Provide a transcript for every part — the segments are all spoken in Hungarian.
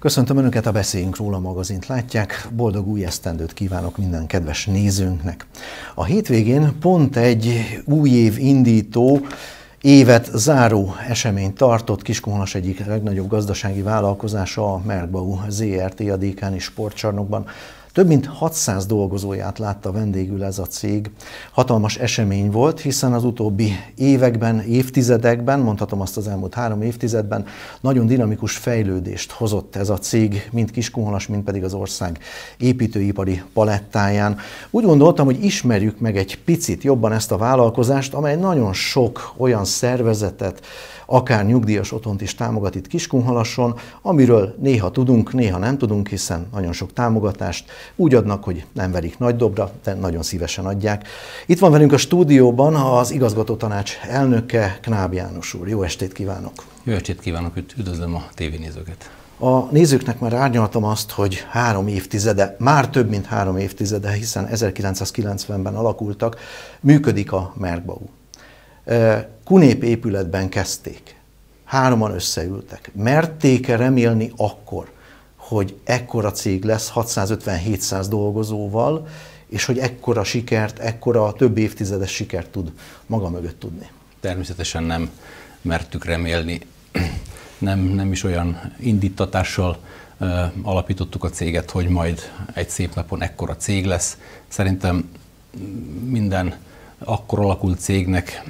Köszöntöm Önöket, a Beszéljünk róla magazint látják. Boldog új esztendőt kívánok minden kedves nézőnknek. A hétvégén pont egy új év indító, évet záró eseményt tartott Kiskunhalas egyik legnagyobb gazdasági vállalkozása, a Merkbau ZRT a Dékáni sportcsarnokban. Több mint 600 dolgozóját látta vendégül ez a cég. Hatalmas esemény volt, hiszen az utóbbi években, évtizedekben, mondhatom azt az elmúlt három évtizedben, nagyon dinamikus fejlődést hozott ez a cég, mind Kiskunhalas, mind pedig az ország építőipari palettáján. Úgy gondoltam, hogy ismerjük meg egy picit jobban ezt a vállalkozást, amely nagyon sok olyan szervezetet, akár nyugdíjas otthont is támogat itt Kiskunhalason, amiről néha tudunk, néha nem tudunk, hiszen nagyon sok támogatást úgy adnak, hogy nem verik nagy dobra, de nagyon szívesen adják. Itt van velünk a stúdióban az igazgató tanács elnöke, Knáb János úr. Jó estét kívánok! Jó estét kívánok, üdvözlöm a tévénézőket! A nézőknek már árnyaltam azt, hogy három évtizede, már több mint három évtizede, hiszen 1990-ben alakultak, működik a Merkbau. Kunép épületben kezdték. Hároman összeültek. Merték-e remélni akkor, hogy ekkora cég lesz 650-700 dolgozóval, és hogy ekkora sikert, ekkora több évtizedes sikert tud maga mögött tudni? Természetesen nem mertük remélni. Nem, nem is olyan indítatással uh, alapítottuk a céget, hogy majd egy szép napon ekkora cég lesz. Szerintem minden akkor alakult cégnek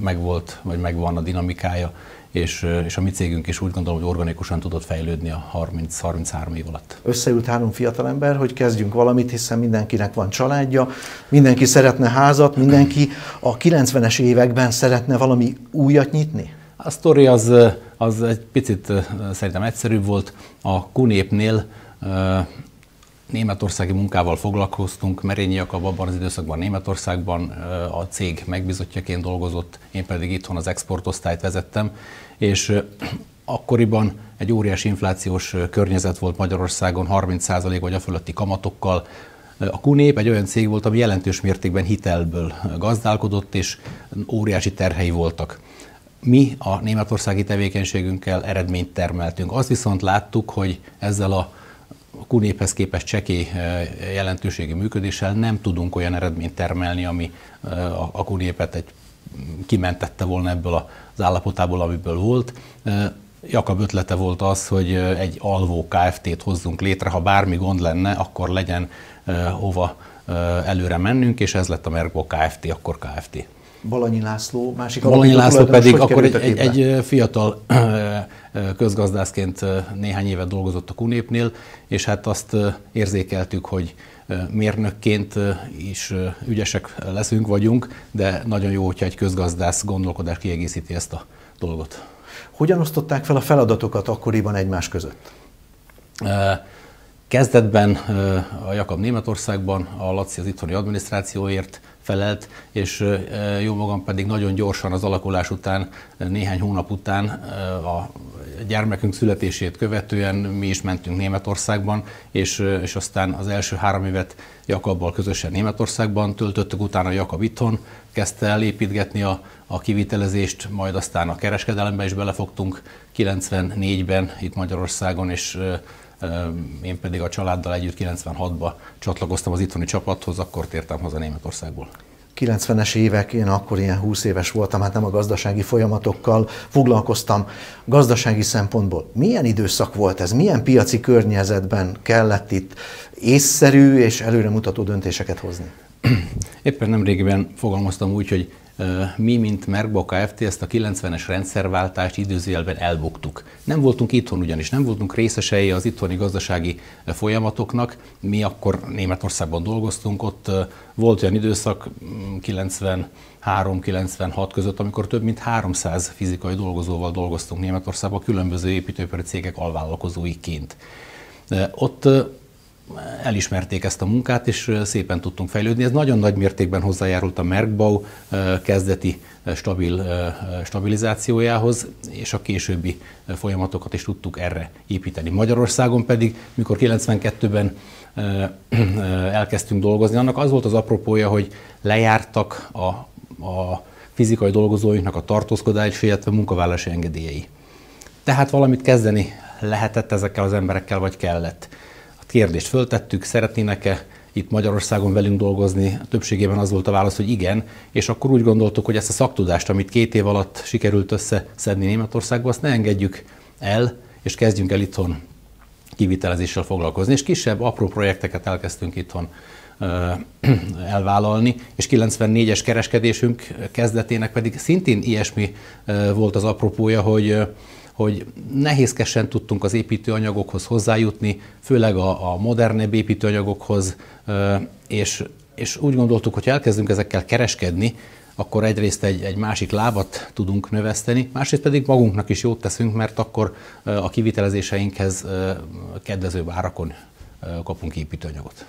megvolt, vagy megvan a dinamikája, és, és a mi cégünk is úgy gondolom, hogy organikusan tudott fejlődni a 30-33 év alatt. Összeült három fiatalember, hogy kezdjünk valamit, hiszen mindenkinek van családja, mindenki szeretne házat, mindenki a 90-es években szeretne valami újat nyitni? A sztori az, az egy picit szerintem egyszerűbb volt. A Kunépnél németországi munkával foglalkoztunk, Merényi Jakab abban az időszakban Németországban a cég megbizotjaként dolgozott, én pedig itthon az exportosztályt vezettem, és akkoriban egy óriási inflációs környezet volt Magyarországon, 30% vagy a fölötti kamatokkal, a Kunép egy olyan cég volt, ami jelentős mértékben hitelből gazdálkodott, és óriási terhei voltak. Mi a németországi tevékenységünkkel eredményt termeltünk. Azt viszont láttuk, hogy ezzel a kunéphez képest csekély eh, jelentőségi működéssel nem tudunk olyan eredményt termelni, ami eh, a kunépet egy kimentette volna ebből az állapotából, amiből volt. Eh, Jakab ötlete volt az, hogy egy alvó KFT-t hozzunk létre, ha bármi gond lenne, akkor legyen hova előre mennünk, és ez lett a Merkbo Kft., akkor Kft. Balanyi László, másik Balanyi László pedig akkor egy, egy, egy fiatal közgazdászként néhány évet dolgozott a Kunépnél, és hát azt érzékeltük, hogy mérnökként is ügyesek leszünk, vagyunk, de nagyon jó, hogyha egy közgazdász gondolkodás kiegészíti ezt a dolgot. Hogyan osztották fel a feladatokat akkoriban egymás között? Kezdetben a Jakab Németországban, a Laci az itthoni adminisztrációért felelt, és jó magam pedig nagyon gyorsan az alakulás után, néhány hónap után a gyermekünk születését követően mi is mentünk Németországban, és, és aztán az első három évet Jakabbal közösen Németországban töltöttük, utána Jakab itthon kezdte el építgetni a, a kivitelezést, majd aztán a kereskedelembe is belefogtunk 94-ben itt Magyarországon, és én pedig a családdal együtt 96-ba csatlakoztam az itthoni csapathoz, akkor tértem haza Németországból. 90-es évek, én akkor ilyen 20 éves voltam, hát nem a gazdasági folyamatokkal foglalkoztam gazdasági szempontból. Milyen időszak volt ez? Milyen piaci környezetben kellett itt észszerű és előremutató döntéseket hozni? Éppen nemrégiben fogalmaztam úgy, hogy mi, mint Merkba Kft. ezt a 90-es rendszerváltást időzőjelben elbuktuk. Nem voltunk itthon ugyanis, nem voltunk részesei az itthoni gazdasági folyamatoknak. Mi akkor Németországban dolgoztunk, ott volt olyan időszak 93-96 mm, között, amikor több mint 300 fizikai dolgozóval dolgoztunk Németországban, különböző építőipari cégek alvállalkozóiként. Ott elismerték ezt a munkát, és szépen tudtunk fejlődni. Ez nagyon nagy mértékben hozzájárult a Merkbau kezdeti stabil, stabilizációjához, és a későbbi folyamatokat is tudtuk erre építeni. Magyarországon pedig, mikor 92-ben elkezdtünk dolgozni, annak az volt az apropója, hogy lejártak a, a fizikai dolgozóinknak a tartózkodás, illetve munkavállalási engedélyei. Tehát valamit kezdeni lehetett ezekkel az emberekkel, vagy kellett. A kérdést föltettük, szeretnének-e itt Magyarországon velünk dolgozni, többségében az volt a válasz, hogy igen, és akkor úgy gondoltuk, hogy ezt a szaktudást, amit két év alatt sikerült összeszedni Németországba, azt ne engedjük el, és kezdjünk el itthon kivitelezéssel foglalkozni, és kisebb, apró projekteket elkezdtünk itthon elvállalni, és 94-es kereskedésünk kezdetének pedig szintén ilyesmi volt az apropója, hogy hogy nehézkesen tudtunk az építőanyagokhoz hozzájutni, főleg a, a modernebb építőanyagokhoz, és, és úgy gondoltuk, hogy elkezdünk ezekkel kereskedni, akkor egyrészt egy, egy másik lábat tudunk növeszteni, másrészt pedig magunknak is jót teszünk, mert akkor a kivitelezéseinkhez kedvezőbb árakon kapunk építőanyagot.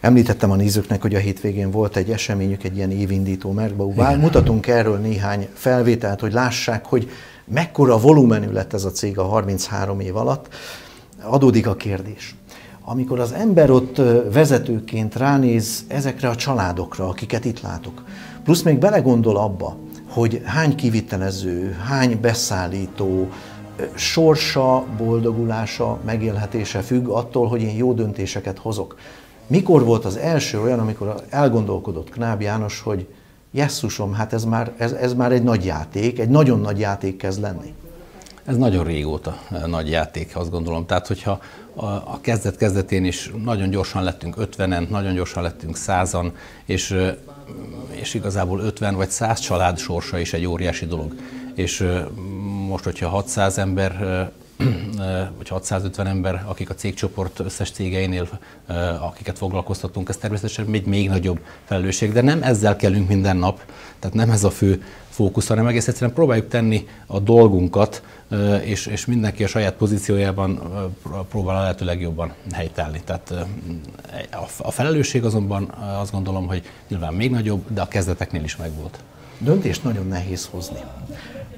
Említettem a nézőknek, hogy a hétvégén volt egy eseményük, egy ilyen évindító merkbaubál. Mutatunk erről néhány felvételt, hogy lássák, hogy mekkora volumenű lett ez a cég a 33 év alatt. Adódik a kérdés. Amikor az ember ott vezetőként ránéz ezekre a családokra, akiket itt látok, plusz még belegondol abba, hogy hány kivitelező, hány beszállító, sorsa, boldogulása, megélhetése függ attól, hogy én jó döntéseket hozok. Mikor volt az első olyan, amikor elgondolkodott Knáb János, hogy jesszusom, hát ez már, ez, ez már egy nagy játék, egy nagyon nagy játék kezd lenni? Ez nagyon régóta nagy játék, azt gondolom. Tehát, hogyha a, a kezdet kezdetén is nagyon gyorsan lettünk 50-en, nagyon gyorsan lettünk 100-an, és, és igazából 50 vagy 100 család sorsa is egy óriási dolog. És most, hogyha 600 ember vagy 650 ember, akik a cégcsoport összes cégeinél, akiket foglalkoztatunk, ez természetesen még, még nagyobb felelősség, de nem ezzel kellünk minden nap, tehát nem ez a fő fókusz, hanem egész egyszerűen próbáljuk tenni a dolgunkat, és, és mindenki a saját pozíciójában próbál a lehető legjobban helytállni. Tehát a felelősség azonban azt gondolom, hogy nyilván még nagyobb, de a kezdeteknél is megvolt. Döntést nagyon nehéz hozni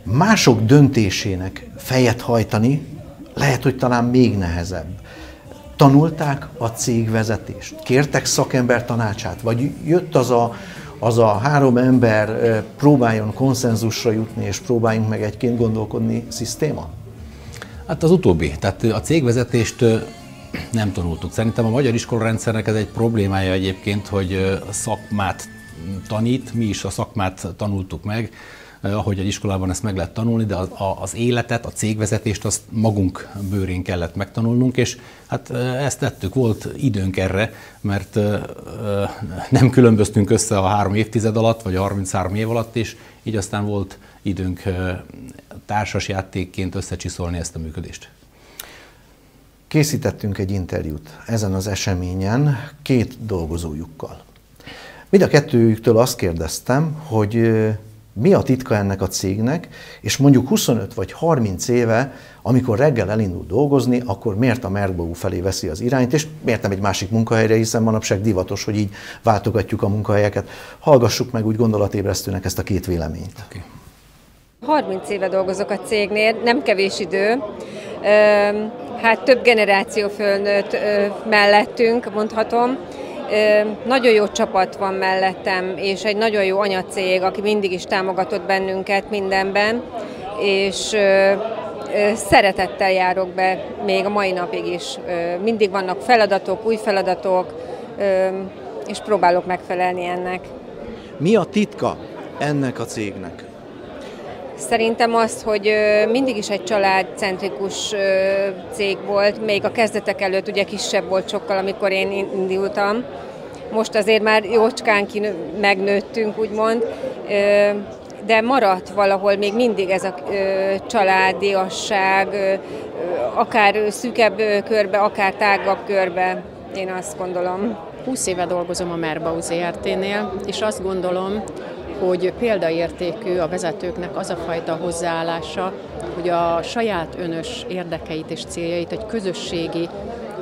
mások döntésének fejet hajtani lehet, hogy talán még nehezebb. Tanulták a cégvezetést? Kértek szakember tanácsát? Vagy jött az a, az a három ember, próbáljon konszenzusra jutni, és próbáljunk meg egyként gondolkodni szisztéma? Hát az utóbbi. Tehát a cégvezetést nem tanultuk. Szerintem a magyar iskolarendszernek ez egy problémája egyébként, hogy szakmát tanít, mi is a szakmát tanultuk meg, ahogy egy iskolában ezt meg lehet tanulni, de az, az életet, a cégvezetést azt magunk bőrén kellett megtanulnunk, és hát eh, ezt tettük, volt időnk erre, mert eh, nem különböztünk össze a három évtized alatt, vagy a 33 év alatt, és így aztán volt időnk társas játékként összecsiszolni ezt a működést. Készítettünk egy interjút ezen az eseményen két dolgozójukkal. Mind a kettőjüktől azt kérdeztem, hogy mi a titka ennek a cégnek, és mondjuk 25 vagy 30 éve, amikor reggel elindul dolgozni, akkor miért a Merkbau felé veszi az irányt, és miért nem egy másik munkahelyre, hiszen manapság divatos, hogy így váltogatjuk a munkahelyeket. Hallgassuk meg úgy gondolatébresztőnek ezt a két véleményt. Okay. 30 éve dolgozok a cégnél, nem kevés idő. Hát több generáció fölnőtt mellettünk, mondhatom nagyon jó csapat van mellettem, és egy nagyon jó anyacég, aki mindig is támogatott bennünket mindenben, és szeretettel járok be még a mai napig is. Mindig vannak feladatok, új feladatok, és próbálok megfelelni ennek. Mi a titka ennek a cégnek? Szerintem azt, hogy mindig is egy családcentrikus cég volt, még a kezdetek előtt ugye kisebb volt sokkal, amikor én indultam. Most azért már jócskán megnőttünk, úgymond, de maradt valahol még mindig ez a családiasság, akár szűkebb körbe, akár tágabb körbe, én azt gondolom. 20 éve dolgozom a Merbau ZRT-nél, és azt gondolom, hogy példaértékű a vezetőknek az a fajta hozzáállása, hogy a saját önös érdekeit és céljait egy közösségi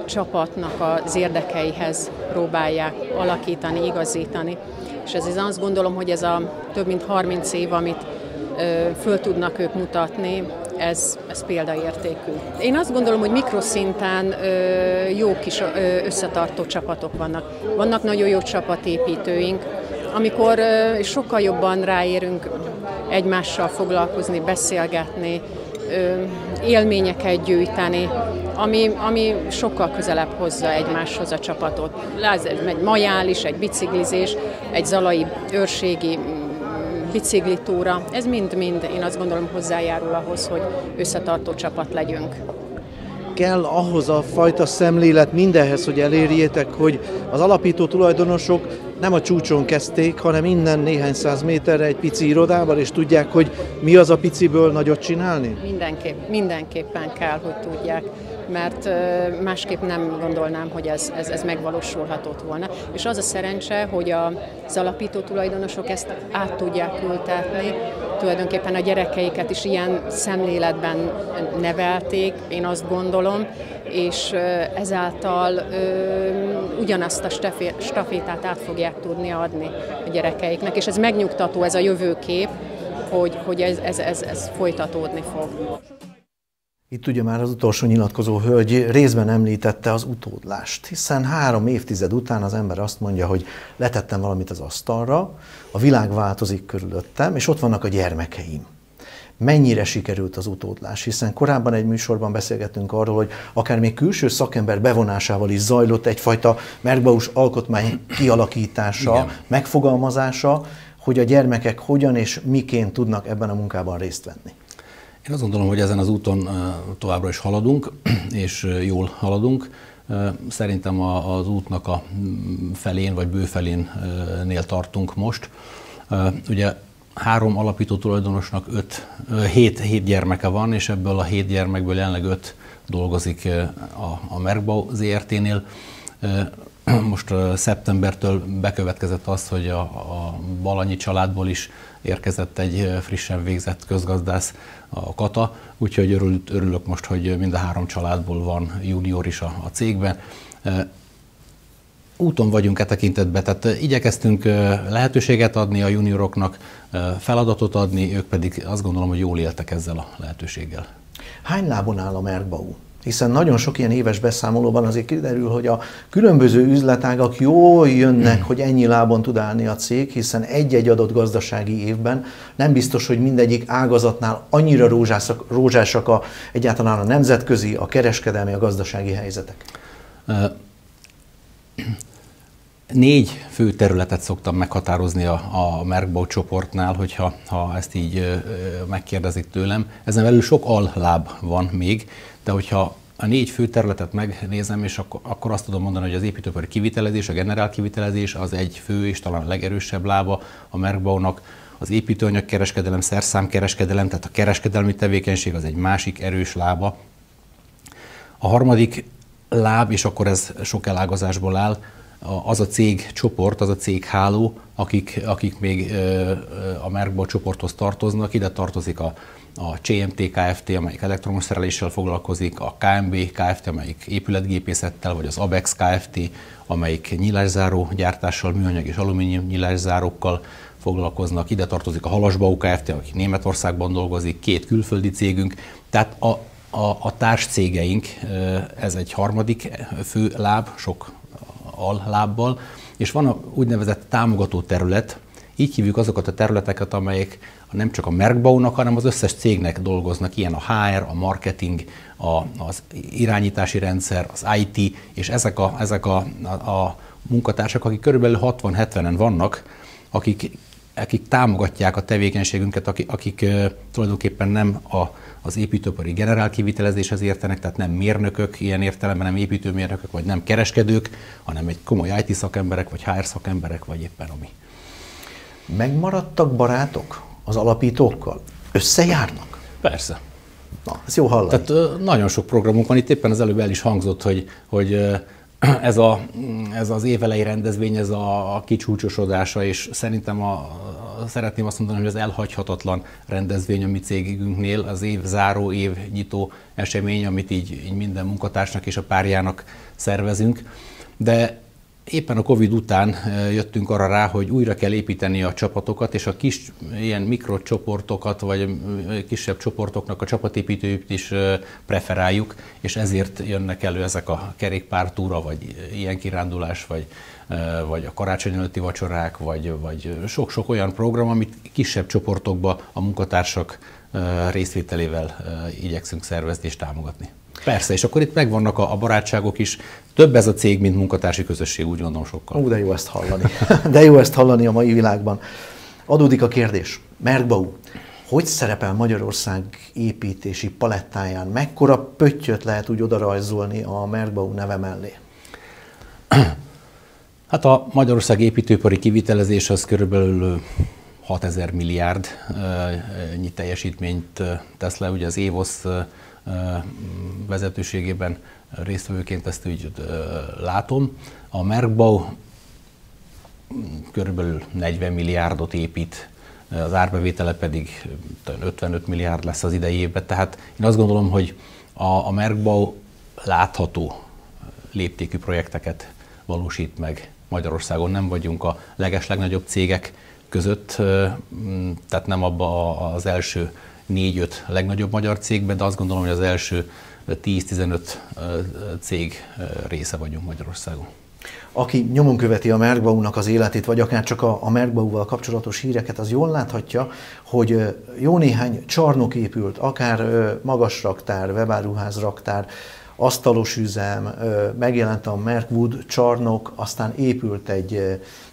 csapatnak az érdekeihez próbálják alakítani, igazítani. És ezért azt gondolom, hogy ez a több mint 30 év, amit föl tudnak ők mutatni, ez, ez példaértékű. Én azt gondolom, hogy mikroszinten jó kis összetartó csapatok vannak. Vannak nagyon jó csapatépítőink, amikor sokkal jobban ráérünk egymással foglalkozni, beszélgetni, élményeket gyűjteni, ami, ami sokkal közelebb hozza egymáshoz a csapatot. Egy majális, egy biciklizés, egy zalai őrségi mm, biciklitúra, ez mind-mind én azt gondolom hozzájárul ahhoz, hogy összetartó csapat legyünk kell ahhoz a fajta szemlélet mindenhez, hogy elérjétek, hogy az alapító tulajdonosok nem a csúcson kezdték, hanem innen néhány száz méterre egy pici irodával, és tudják, hogy mi az a piciből nagyot csinálni? Mindenképp, mindenképpen kell, hogy tudják mert másképp nem gondolnám, hogy ez, ez, ez megvalósulhatott volna. És az a szerencse, hogy az alapító tulajdonosok ezt át tudják ültetni, tulajdonképpen a gyerekeiket is ilyen szemléletben nevelték, én azt gondolom, és ezáltal ugyanazt a stafétát át fogják tudni adni a gyerekeiknek, és ez megnyugtató, ez a jövőkép, hogy, hogy ez, ez, ez, ez folytatódni fog. Itt ugye már az utolsó nyilatkozó hölgy részben említette az utódlást, hiszen három évtized után az ember azt mondja, hogy letettem valamit az asztalra, a világ változik körülöttem, és ott vannak a gyermekeim. Mennyire sikerült az utódlás, hiszen korábban egy műsorban beszélgettünk arról, hogy akár még külső szakember bevonásával is zajlott egyfajta Merkbaus alkotmány kialakítása, Igen. megfogalmazása, hogy a gyermekek hogyan és miként tudnak ebben a munkában részt venni. Én azt gondolom, hogy ezen az úton továbbra is haladunk, és jól haladunk. Szerintem az útnak a mm, felén vagy bőfelénnél tartunk most. Ugye három alapító tulajdonosnak öt, hét, hét gyermeke van, és ebből a hét gyermekből jelenleg öt dolgozik a, a Merkbau ZRT-nél. Most szeptembertől bekövetkezett az, hogy a, a Balanyi családból is érkezett egy frissen végzett közgazdász, a Kata, úgyhogy örült, örülök most, hogy mind a három családból van junior is a, a cégben. Úton vagyunk e tekintetben, tehát igyekeztünk lehetőséget adni a junioroknak, feladatot adni, ők pedig azt gondolom, hogy jól éltek ezzel a lehetőséggel. Hány lábon áll a Merkbau? Hiszen nagyon sok ilyen éves beszámolóban azért kiderül, hogy a különböző üzletágak jól jönnek, hogy ennyi lábon tud állni a cég, hiszen egy-egy adott gazdasági évben nem biztos, hogy mindegyik ágazatnál annyira rózsásak, rózsásak a, egyáltalán a nemzetközi, a kereskedelmi, a gazdasági helyzetek. Négy fő területet szoktam meghatározni a, a Merkbau csoportnál, hogyha ha ezt így megkérdezik tőlem. Ezen belül sok alláb van még, de hogyha a négy fő területet megnézem, és akkor, akkor azt tudom mondani, hogy az építőipari kivitelezés, a generál kivitelezés az egy fő és talán a legerősebb lába a Merkbaunak, az építőanyagkereskedelem, szerszámkereskedelem, tehát a kereskedelmi tevékenység az egy másik erős lába. A harmadik láb, és akkor ez sok elágazásból áll, az a cég csoport, az a cég háló, akik, akik még a Merkbau csoporthoz tartoznak. Ide tartozik a a CMT Kft., amelyik elektromos szereléssel foglalkozik, a KMB Kft., amelyik épületgépészettel, vagy az ABEX Kft., amelyik nyilászáró gyártással, műanyag és alumínium nyilászárókkal foglalkoznak. Ide tartozik a Halasbau Kft., aki Németországban dolgozik, két külföldi cégünk. Tehát a, a, a társcégeink, ez egy harmadik fő láb, sok allábbal, és van a úgynevezett támogató terület, így hívjuk azokat a területeket, amelyek nem csak a Merkbaunak, hanem az összes cégnek dolgoznak, ilyen a HR, a marketing, a, az irányítási rendszer, az IT, és ezek a, ezek a, a, a munkatársak, akik körülbelül 60-70-en vannak, akik, akik támogatják a tevékenységünket, akik, akik tulajdonképpen nem a, az építőipari generál kivitelezéshez értenek, tehát nem mérnökök ilyen értelemben, nem építőmérnökök, vagy nem kereskedők, hanem egy komoly IT szakemberek, vagy HR szakemberek, vagy éppen ami. Megmaradtak barátok az alapítókkal? Összejárnak? Persze. Na, ez jó hallani. Tehát nagyon sok programunk van, itt éppen az előbb el is hangzott, hogy, hogy ez, a, ez az évelei rendezvény, ez a, a kicsúcsosodása, és szerintem a, szeretném azt mondani, hogy az elhagyhatatlan rendezvény a mi cégünknél, az év záró, év nyitó esemény, amit így, így minden munkatársnak és a párjának szervezünk. De éppen a Covid után jöttünk arra rá, hogy újra kell építeni a csapatokat, és a kis ilyen mikrocsoportokat, vagy kisebb csoportoknak a csapatépítőjét is preferáljuk, és ezért jönnek elő ezek a kerékpártúra, vagy ilyen kirándulás, vagy, vagy a karácsony előtti vacsorák, vagy, vagy sok-sok olyan program, amit kisebb csoportokba a munkatársak részvételével igyekszünk szervezni és támogatni. Persze, és akkor itt megvannak a, a barátságok is. Több ez a cég, mint munkatársi közösség, úgy gondolom sokkal. Ú, de jó ezt hallani. De jó ezt hallani a mai világban. Adódik a kérdés. Merkbau, hogy szerepel Magyarország építési palettáján? Mekkora pöttyöt lehet úgy odarajzolni a Merkbau neve mellé? Hát a Magyarország építőipari kivitelezés az körülbelül 6000 milliárdnyi teljesítményt tesz le. Ugye az évosz vezetőségében résztvevőként ezt úgy látom. A Merkbau körülbelül 40 milliárdot épít, az árbevétele pedig 55 milliárd lesz az idei. Tehát én azt gondolom, hogy a, a Merkbau látható léptékű projekteket valósít meg Magyarországon. Nem vagyunk a leges legnagyobb cégek között, tehát nem abba az első négy-öt legnagyobb magyar cégbe, de azt gondolom, hogy az első 10-15 cég része vagyunk Magyarországon. Aki nyomon követi a Merkbau-nak az életét, vagy akár csak a, a kapcsolatos híreket, az jól láthatja, hogy jó néhány csarnok épült, akár magas raktár, webáruház raktár, asztalos üzem, megjelent a Merkwood csarnok, aztán épült egy,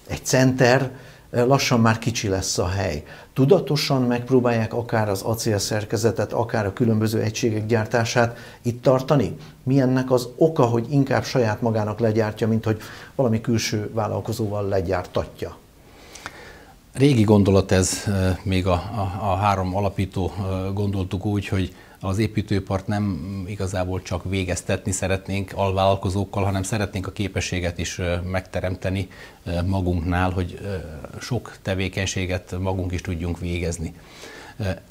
egy center, lassan már kicsi lesz a hely. Tudatosan megpróbálják akár az acélszerkezetet, akár a különböző egységek gyártását itt tartani? Mi ennek az oka, hogy inkább saját magának legyártja, mint hogy valami külső vállalkozóval legyártatja? Régi gondolat ez, még a, a, a három alapító gondoltuk úgy, hogy az építőipart nem igazából csak végeztetni szeretnénk alvállalkozókkal, hanem szeretnénk a képességet is megteremteni magunknál, hogy sok tevékenységet magunk is tudjunk végezni.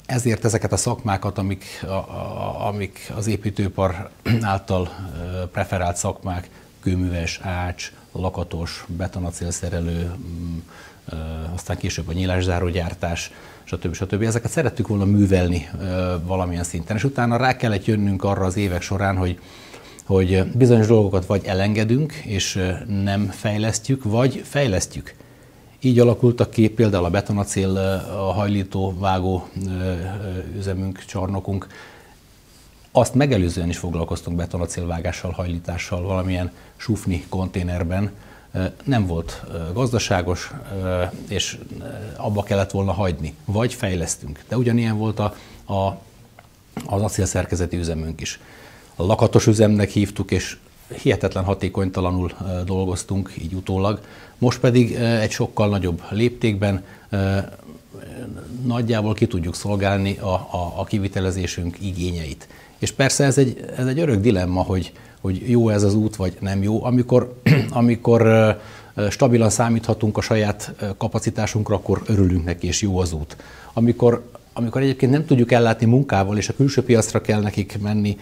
Ezért ezeket a szakmákat, amik, a, a, amik az építőipar által preferált szakmák, kőműves, ács, lakatos, betonacélszerelő, aztán később a nyílászárógyártás, stb. stb. Ezeket szerettük volna művelni valamilyen szinten, és utána rá kellett jönnünk arra az évek során, hogy hogy bizonyos dolgokat vagy elengedünk, és nem fejlesztjük, vagy fejlesztjük. Így alakultak ki például a betonacél a hajlító, vágó üzemünk, csarnokunk. Azt megelőzően is foglalkoztunk betonacélvágással, hajlítással valamilyen sufni konténerben, nem volt gazdaságos, és abba kellett volna hagyni, vagy fejlesztünk. De ugyanilyen volt a, a, az acélszerkezeti üzemünk is. A lakatos üzemnek hívtuk, és hihetetlen hatékonytalanul dolgoztunk, így utólag. Most pedig egy sokkal nagyobb léptékben nagyjából ki tudjuk szolgálni a, a, a kivitelezésünk igényeit. És persze ez egy, ez egy örök dilemma, hogy, hogy jó ez az út, vagy nem jó. Amikor, amikor stabilan számíthatunk a saját kapacitásunkra, akkor örülünk neki, és jó az út. Amikor, amikor egyébként nem tudjuk ellátni munkával, és a külső piacra kell nekik menni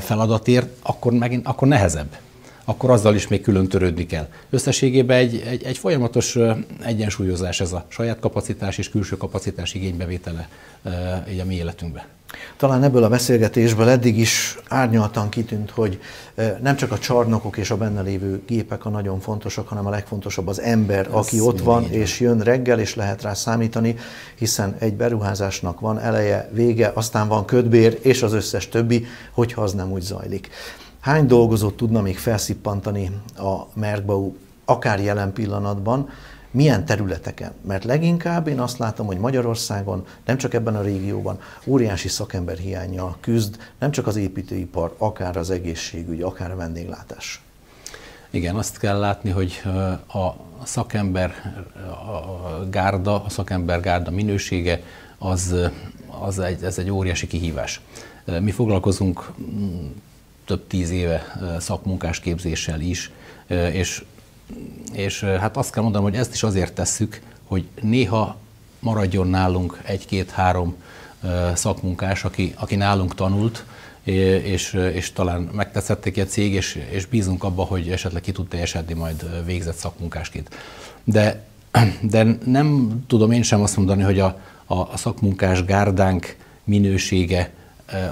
feladatért, akkor, megint, akkor nehezebb akkor azzal is még külön törődni kell. Összességében egy, egy, egy folyamatos egyensúlyozás ez a saját kapacitás és külső kapacitás igénybevétele így a mi életünkben. Talán ebből a beszélgetésből eddig is árnyaltan kitűnt, hogy nem csak a csarnokok és a benne lévő gépek a nagyon fontosak, hanem a legfontosabb az ember, Ez aki ott van és jön reggel, és lehet rá számítani, hiszen egy beruházásnak van eleje, vége, aztán van ködbér, és az összes többi, hogyha az nem úgy zajlik. Hány dolgozót tudna még felszippantani a Merkbau akár jelen pillanatban, milyen területeken? Mert leginkább én azt látom, hogy Magyarországon, nem csak ebben a régióban, óriási szakember hiányjal küzd, nem csak az építőipar, akár az egészségügy, akár a vendéglátás. Igen, azt kell látni, hogy a szakember a gárda, a szakember gárda minősége, az, az egy, ez egy óriási kihívás. Mi foglalkozunk mm, több tíz éve szakmunkás képzéssel is, és és hát azt kell mondanom, hogy ezt is azért tesszük, hogy néha maradjon nálunk egy-két-három szakmunkás, aki, aki nálunk tanult, és, és talán megtetszett a cég, és, és bízunk abba, hogy esetleg ki tud teljesedni majd végzett szakmunkásként. De, de nem tudom én sem azt mondani, hogy a, a, a szakmunkás gárdánk minősége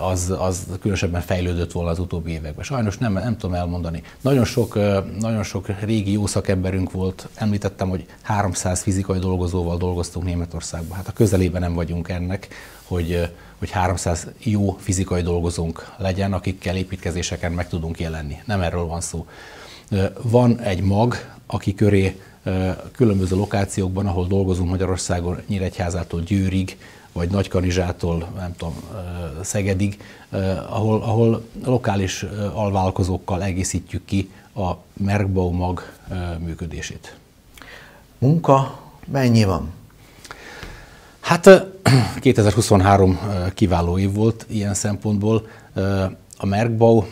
az, az különösebben fejlődött volna az utóbbi években. Sajnos nem, nem tudom elmondani. Nagyon sok, nagyon sok régi jó szakemberünk volt. Említettem, hogy 300 fizikai dolgozóval dolgoztunk Németországban. Hát a közelében nem vagyunk ennek, hogy, hogy 300 jó fizikai dolgozónk legyen, akikkel építkezéseken meg tudunk jelenni. Nem erről van szó. Van egy mag, aki köré különböző lokációkban, ahol dolgozunk Magyarországon, Nyíregyházától Győrig, vagy Nagykanizsától, nem tudom, Szegedig, ahol, ahol lokális alvállalkozókkal egészítjük ki a Merkbau mag működését. Munka mennyi van? Hát 2023 kiváló év volt ilyen szempontból. A Merkbau,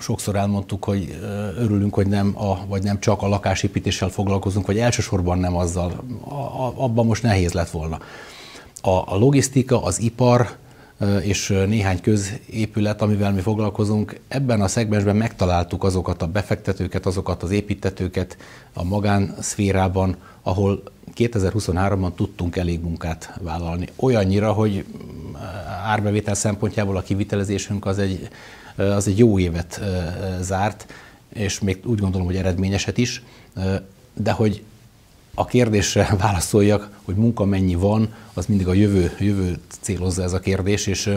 sokszor elmondtuk, hogy örülünk, hogy nem, a, vagy nem csak a lakásépítéssel foglalkozunk, vagy elsősorban nem azzal. abban most nehéz lett volna. A, a logisztika, az ipar és néhány középület, amivel mi foglalkozunk, ebben a szegmensben megtaláltuk azokat a befektetőket, azokat az építetőket a magánszférában, ahol 2023-ban tudtunk elég munkát vállalni. Olyannyira, hogy árbevétel szempontjából a kivitelezésünk az egy, az egy jó évet zárt, és még úgy gondolom, hogy eredményeset is, de hogy a kérdésre válaszoljak, hogy munka mennyi van, az mindig a jövő, jövő célozza ez a kérdés, és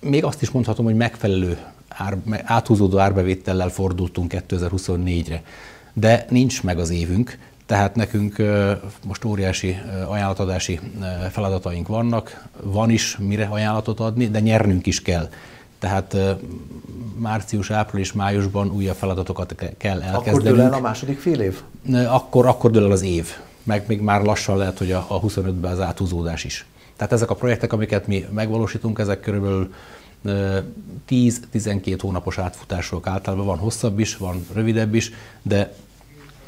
még azt is mondhatom, hogy megfelelő ár, áthúzódó árbevétellel fordultunk 2024-re. De nincs meg az évünk, tehát nekünk most óriási ajánlatadási feladataink vannak, van is mire ajánlatot adni, de nyernünk is kell. Tehát március, április, májusban újabb feladatokat kell elkezdenünk. Akkor dől el a második fél év? Akkor, akkor dől el az év. Meg még már lassan lehet, hogy a, a 25-ben az áthúzódás is. Tehát ezek a projektek, amiket mi megvalósítunk, ezek körülbelül 10-12 hónapos átfutások általában van hosszabb is, van rövidebb is, de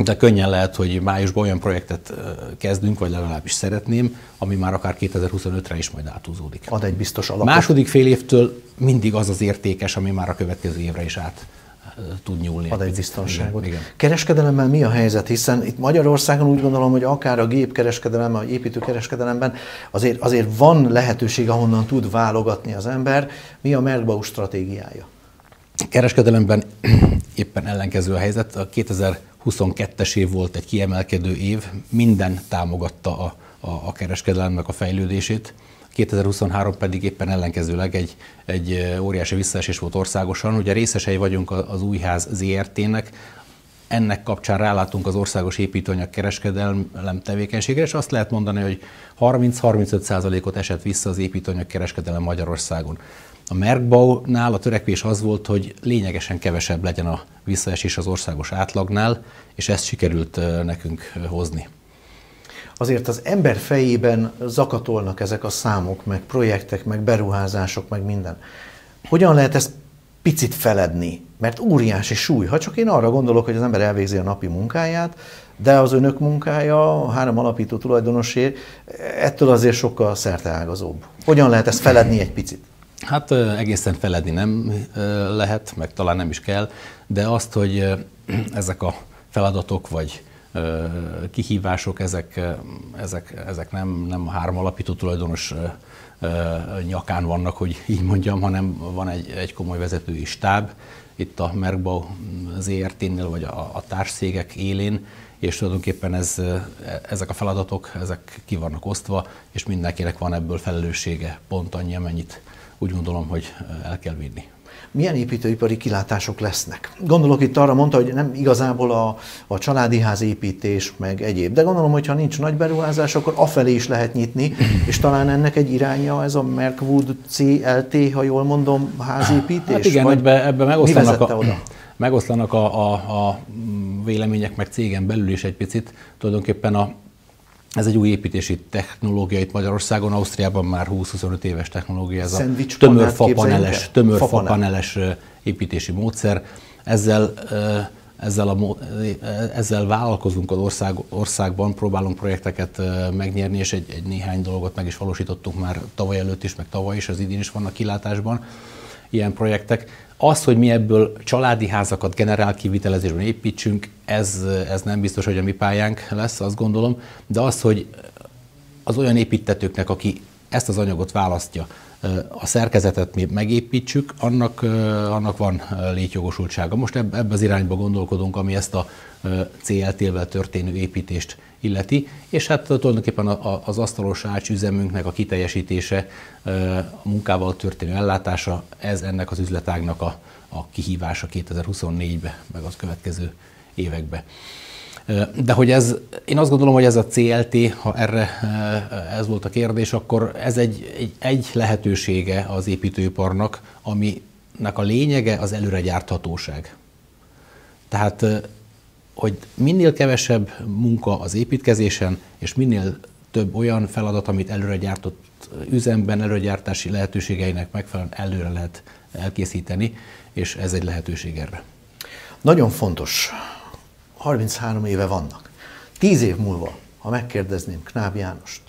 de könnyen lehet, hogy májusban olyan projektet kezdünk, vagy legalábbis szeretném, ami már akár 2025-re is majd átúzódik. Ad egy biztos alapot. Második fél évtől mindig az az értékes, ami már a következő évre is át tud nyúlni. Ad egy biztonságot. Igen, igen. Kereskedelemmel mi a helyzet? Hiszen itt Magyarországon úgy gondolom, hogy akár a gépkereskedelem, a építőkereskedelemben azért, azért van lehetőség, ahonnan tud válogatni az ember. Mi a Merkbau stratégiája? Kereskedelemben éppen ellenkező a helyzet. A 2000 22-es év volt egy kiemelkedő év, minden támogatta a, a, a kereskedelemnek a fejlődését. 2023 pedig éppen ellenkezőleg egy, egy óriási visszaesés volt országosan. Ugye részesei vagyunk az Újház ZRT-nek, ennek kapcsán rálátunk az országos építőanyag kereskedelem tevékenységre, és azt lehet mondani, hogy 30-35%-ot esett vissza az építőanyag kereskedelem Magyarországon. A Merkbau-nál a törekvés az volt, hogy lényegesen kevesebb legyen a visszaesés az országos átlagnál, és ezt sikerült nekünk hozni. Azért az ember fejében zakatolnak ezek a számok, meg projektek, meg beruházások, meg minden. Hogyan lehet ezt picit feledni? Mert óriási súly. Ha csak én arra gondolok, hogy az ember elvégzi a napi munkáját, de az önök munkája, a három alapító tulajdonosért, ettől azért sokkal szerteágazóbb. Hogyan lehet ezt feledni egy picit? Hát egészen feledni nem lehet, meg talán nem is kell, de azt, hogy ezek a feladatok vagy kihívások, ezek, ezek, ezek nem, nem a három alapító tulajdonos nyakán vannak, hogy így mondjam, hanem van egy, egy komoly vezetői stáb, itt a Merkbau ZRT-nél, vagy a, a társszégek élén, és tulajdonképpen ez, ezek a feladatok, ezek ki vannak osztva, és mindenkinek van ebből felelőssége pont annyi, amennyit úgy gondolom, hogy el kell vinni. Milyen építőipari kilátások lesznek? Gondolok itt arra mondta, hogy nem igazából a, a családi ház építés, meg egyéb. De gondolom, hogy ha nincs nagy beruházás, akkor afelé is lehet nyitni, és talán ennek egy iránya ez a Merkwood CLT, ha jól mondom, házépítés? Hát igen, vagy ebbe, ebbe megoszlanak, a, oda? megoszlanak a, a, a vélemények, meg cégen belül is egy picit. Tulajdonképpen a, ez egy új építési technológia itt Magyarországon, Ausztriában már 20-25 éves technológia, ez a tömör fapaneles, tömör fapaneles építési módszer. Ezzel ezzel, a, ezzel vállalkozunk az ország, országban, próbálunk projekteket megnyerni, és egy, egy néhány dolgot meg is valósítottunk már tavaly előtt is, meg tavaly is, az idén is vannak kilátásban ilyen projektek. Az, hogy mi ebből családi házakat generál kivitelezésben építsünk, ez, ez nem biztos, hogy a mi pályánk lesz, azt gondolom, de az, hogy az olyan építetőknek, aki ezt az anyagot választja, a szerkezetet mi megépítsük, annak, annak van létjogosultsága. Most ebbe az irányba gondolkodunk, ami ezt a CLT-vel történő építést illeti, és hát tulajdonképpen az asztalos ács üzemünknek a kiteljesítése, a munkával történő ellátása, ez ennek az üzletágnak a, a kihívása 2024-be, meg az következő évekbe. De hogy ez, én azt gondolom, hogy ez a CLT, ha erre ez volt a kérdés, akkor ez egy, egy, egy lehetősége az építőiparnak, aminek a lényege az előre gyárthatóság. Tehát, hogy minél kevesebb munka az építkezésen, és minél több olyan feladat, amit előre gyártott üzemben, előregyártási lehetőségeinek megfelelően előre lehet elkészíteni, és ez egy lehetőség erre. Nagyon fontos 33 éve vannak. Tíz év múlva, ha megkérdezném Knáb Jánost,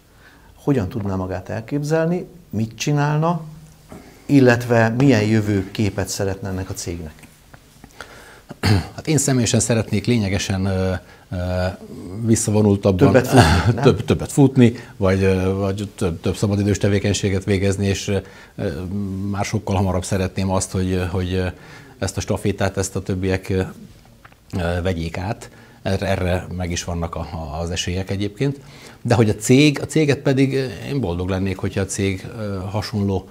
hogyan tudná magát elképzelni, mit csinálna, illetve milyen jövő képet szeretne ennek a cégnek? Hát én személyesen szeretnék lényegesen visszavonultabban többet futni, több, többet futni vagy, vagy több, több szabadidős tevékenységet végezni, és már sokkal hamarabb szeretném azt, hogy, hogy ezt a stafétát, ezt a többiek vegyék át. Erre meg is vannak a, az esélyek egyébként. De hogy a cég, a céget pedig én boldog lennék, hogyha a cég hasonló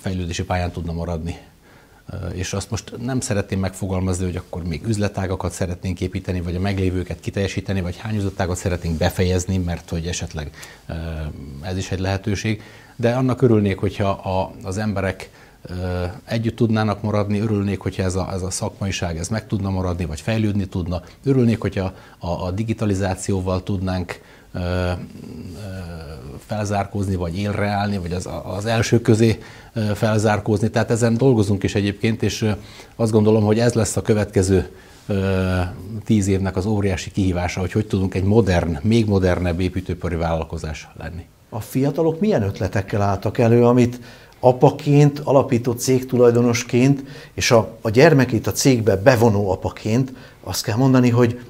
fejlődési pályán tudna maradni. És azt most nem szeretném megfogalmazni, hogy akkor még üzletágakat szeretnénk építeni, vagy a meglévőket kiteljesíteni, vagy hány üzletágat szeretnénk befejezni, mert hogy esetleg ez is egy lehetőség. De annak örülnék, hogyha az emberek együtt tudnának maradni, örülnék, hogyha ez a, ez a szakmaiság ez meg tudna maradni, vagy fejlődni tudna. Örülnék, hogyha a, a digitalizációval tudnánk felzárkózni, vagy élre állni, vagy az, az első közé felzárkózni. Tehát ezen dolgozunk is egyébként, és azt gondolom, hogy ez lesz a következő tíz évnek az óriási kihívása, hogy hogy tudunk egy modern, még modernebb építőipari vállalkozás lenni. A fiatalok milyen ötletekkel álltak elő, amit apaként, alapító cégtulajdonosként, és a, a gyermekét a cégbe bevonó apaként azt kell mondani, hogy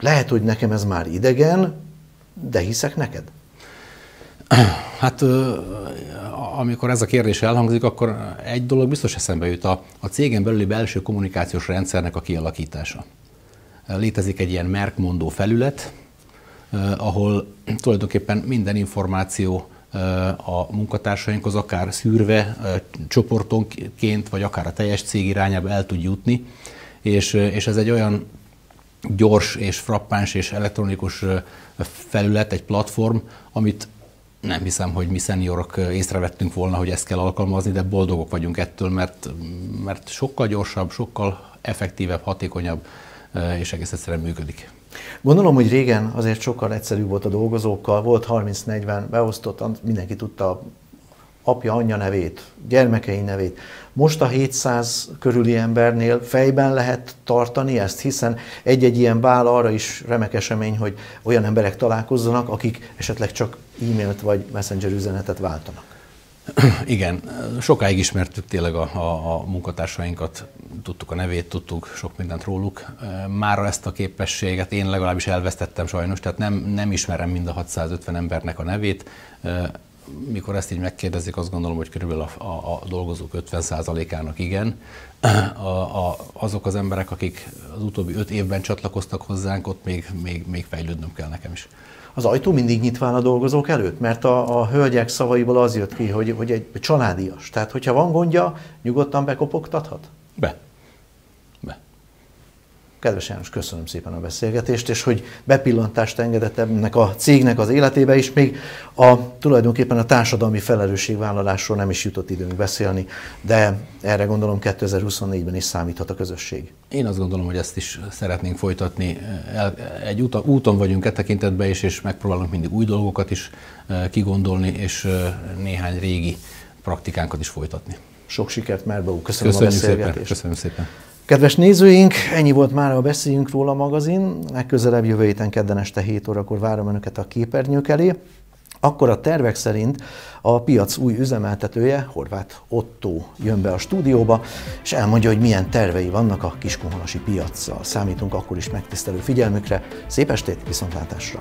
lehet, hogy nekem ez már idegen, de hiszek neked. Hát amikor ez a kérdés elhangzik, akkor egy dolog biztos eszembe jut, a, a cégen belüli belső kommunikációs rendszernek a kialakítása. Létezik egy ilyen merkmondó felület, ahol tulajdonképpen minden információ a munkatársainkhoz akár szűrve, csoportonként, vagy akár a teljes cég irányába el tud jutni, és, és ez egy olyan gyors és frappáns és elektronikus felület, egy platform, amit nem hiszem, hogy mi szeniorok észrevettünk volna, hogy ezt kell alkalmazni, de boldogok vagyunk ettől, mert, mert sokkal gyorsabb, sokkal effektívebb, hatékonyabb, és egész egyszerűen működik. Gondolom, hogy régen azért sokkal egyszerűbb volt a dolgozókkal, volt 30-40 beosztott, mindenki tudta apja, anyja nevét, gyermekei nevét. Most a 700 körüli embernél fejben lehet tartani ezt, hiszen egy-egy ilyen bál arra is remek esemény, hogy olyan emberek találkozzanak, akik esetleg csak e-mailt vagy messenger üzenetet váltanak. Igen, sokáig ismertük tényleg a, a, a munkatársainkat, tudtuk a nevét, tudtuk sok mindent róluk. Már ezt a képességet én legalábbis elvesztettem sajnos, tehát nem, nem ismerem mind a 650 embernek a nevét. Mikor ezt így megkérdezik, azt gondolom, hogy körülbelül a, a, a dolgozók 50%-ának igen. A, a, azok az emberek, akik az utóbbi öt évben csatlakoztak hozzánk, ott még, még, még fejlődnöm kell nekem is az ajtó mindig nyitva áll a dolgozók előtt, mert a, a hölgyek szavaiból az jött ki, hogy, hogy egy családias. Tehát, hogyha van gondja, nyugodtan bekopogtathat? Be. Kedves János, köszönöm szépen a beszélgetést, és hogy bepillantást engedett ennek a cégnek az életébe is, még a, tulajdonképpen a társadalmi felelősségvállalásról nem is jutott időnk beszélni, de erre gondolom 2024-ben is számíthat a közösség. Én azt gondolom, hogy ezt is szeretnénk folytatni. Egy úton vagyunk e tekintetben is, és megpróbálunk mindig új dolgokat is eh, kigondolni, és eh, néhány régi praktikánkat is folytatni. Sok sikert, Merbeú. Köszönöm Köszönjük a beszélgetést. Szépen. Köszönöm szépen. Kedves nézőink, ennyi volt már a Beszéljünk róla magazin. Legközelebb jövő héten kedden este 7 órakor várom Önöket a képernyők elé. Akkor a tervek szerint a piac új üzemeltetője, Horváth Otto jön be a stúdióba, és elmondja, hogy milyen tervei vannak a kiskunhalasi piaccal. Számítunk akkor is megtisztelő figyelmükre. Szép estét, viszontlátásra!